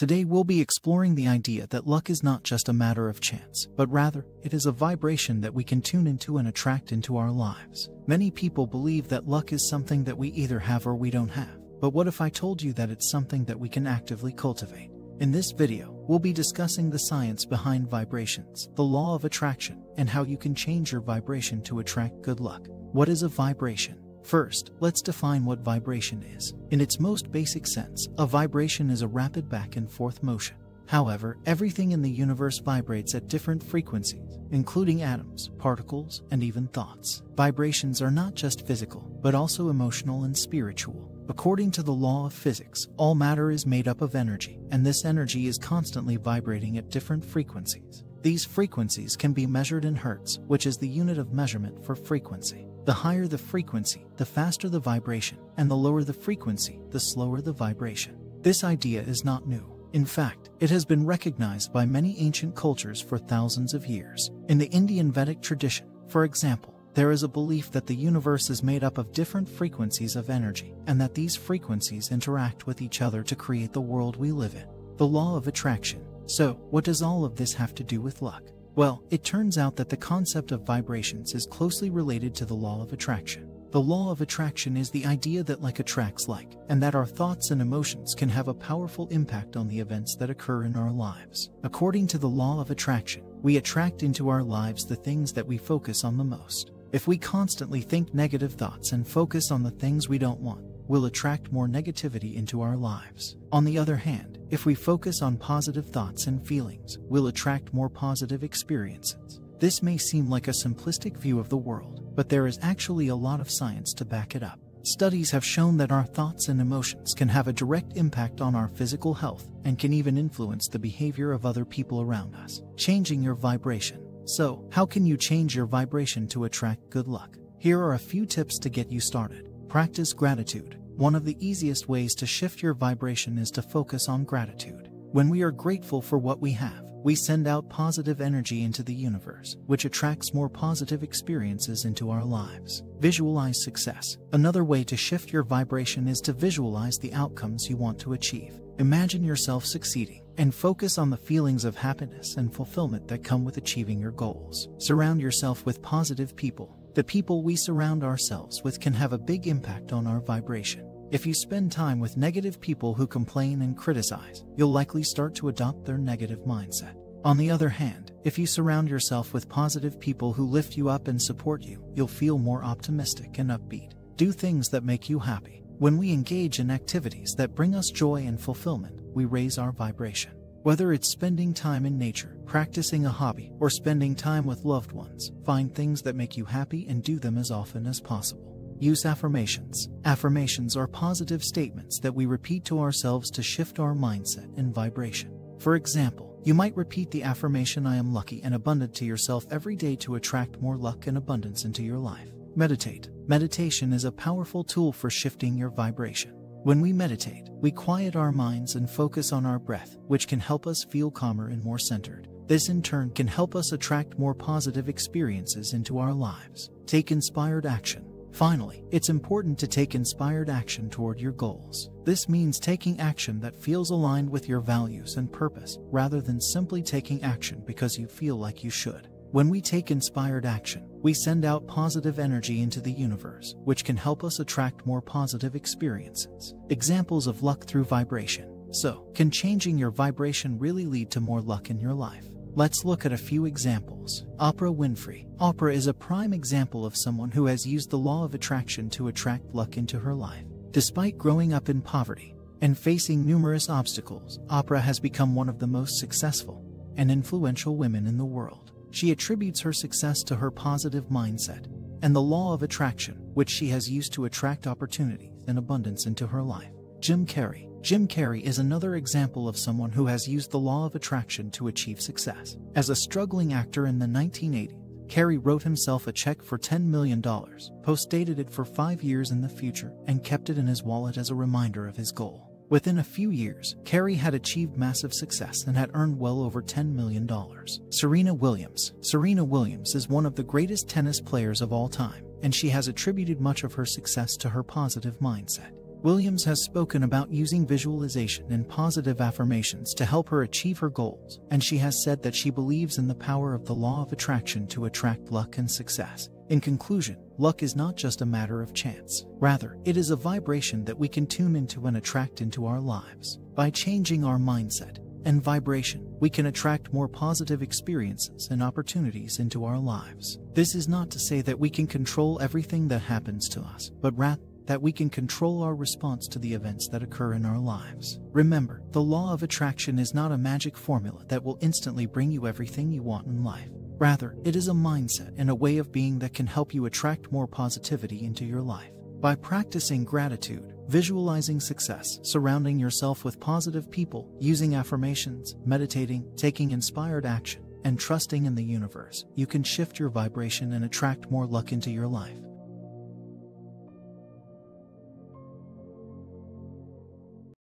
Today we'll be exploring the idea that luck is not just a matter of chance, but rather, it is a vibration that we can tune into and attract into our lives. Many people believe that luck is something that we either have or we don't have. But what if I told you that it's something that we can actively cultivate? In this video, we'll be discussing the science behind vibrations, the law of attraction, and how you can change your vibration to attract good luck. What is a vibration? First, let's define what vibration is. In its most basic sense, a vibration is a rapid back and forth motion. However, everything in the universe vibrates at different frequencies, including atoms, particles, and even thoughts. Vibrations are not just physical, but also emotional and spiritual. According to the law of physics, all matter is made up of energy, and this energy is constantly vibrating at different frequencies. These frequencies can be measured in hertz, which is the unit of measurement for frequency. The higher the frequency, the faster the vibration, and the lower the frequency, the slower the vibration. This idea is not new. In fact, it has been recognized by many ancient cultures for thousands of years. In the Indian Vedic tradition, for example, there is a belief that the universe is made up of different frequencies of energy, and that these frequencies interact with each other to create the world we live in. The law of attraction. So, what does all of this have to do with luck? Well, it turns out that the concept of vibrations is closely related to the law of attraction. The law of attraction is the idea that like attracts like, and that our thoughts and emotions can have a powerful impact on the events that occur in our lives. According to the law of attraction, we attract into our lives the things that we focus on the most. If we constantly think negative thoughts and focus on the things we don't want, we'll attract more negativity into our lives. On the other hand, if we focus on positive thoughts and feelings, we'll attract more positive experiences. This may seem like a simplistic view of the world, but there is actually a lot of science to back it up. Studies have shown that our thoughts and emotions can have a direct impact on our physical health and can even influence the behavior of other people around us, changing your vibration. So, how can you change your vibration to attract good luck? Here are a few tips to get you started. Practice gratitude. One of the easiest ways to shift your vibration is to focus on gratitude. When we are grateful for what we have, we send out positive energy into the universe, which attracts more positive experiences into our lives. Visualize success. Another way to shift your vibration is to visualize the outcomes you want to achieve. Imagine yourself succeeding and focus on the feelings of happiness and fulfillment that come with achieving your goals. Surround yourself with positive people. The people we surround ourselves with can have a big impact on our vibration. If you spend time with negative people who complain and criticize, you'll likely start to adopt their negative mindset. On the other hand, if you surround yourself with positive people who lift you up and support you, you'll feel more optimistic and upbeat. Do things that make you happy. When we engage in activities that bring us joy and fulfillment, we raise our vibration. Whether it's spending time in nature, practicing a hobby, or spending time with loved ones, find things that make you happy and do them as often as possible. Use affirmations. Affirmations are positive statements that we repeat to ourselves to shift our mindset and vibration. For example, you might repeat the affirmation I am lucky and abundant to yourself every day to attract more luck and abundance into your life. Meditate. Meditation is a powerful tool for shifting your vibration. When we meditate, we quiet our minds and focus on our breath, which can help us feel calmer and more centered. This in turn can help us attract more positive experiences into our lives. Take inspired action. Finally, it's important to take inspired action toward your goals. This means taking action that feels aligned with your values and purpose, rather than simply taking action because you feel like you should. When we take inspired action, we send out positive energy into the universe, which can help us attract more positive experiences. Examples of luck through vibration. So, can changing your vibration really lead to more luck in your life? Let's look at a few examples. Oprah Winfrey. Oprah is a prime example of someone who has used the law of attraction to attract luck into her life. Despite growing up in poverty and facing numerous obstacles, Oprah has become one of the most successful and influential women in the world. She attributes her success to her positive mindset and the law of attraction, which she has used to attract opportunities and abundance into her life. Jim Carrey. Jim Carrey is another example of someone who has used the law of attraction to achieve success. As a struggling actor in the 1980s, Carrey wrote himself a check for $10 million, post-dated it for five years in the future, and kept it in his wallet as a reminder of his goal. Within a few years, Carrey had achieved massive success and had earned well over $10 million. Serena Williams. Serena Williams is one of the greatest tennis players of all time, and she has attributed much of her success to her positive mindset. Williams has spoken about using visualization and positive affirmations to help her achieve her goals, and she has said that she believes in the power of the law of attraction to attract luck and success. In conclusion, luck is not just a matter of chance. Rather, it is a vibration that we can tune into and attract into our lives. By changing our mindset and vibration, we can attract more positive experiences and opportunities into our lives. This is not to say that we can control everything that happens to us, but rather, that we can control our response to the events that occur in our lives. Remember, the law of attraction is not a magic formula that will instantly bring you everything you want in life. Rather, it is a mindset and a way of being that can help you attract more positivity into your life. By practicing gratitude, visualizing success, surrounding yourself with positive people, using affirmations, meditating, taking inspired action, and trusting in the universe, you can shift your vibration and attract more luck into your life.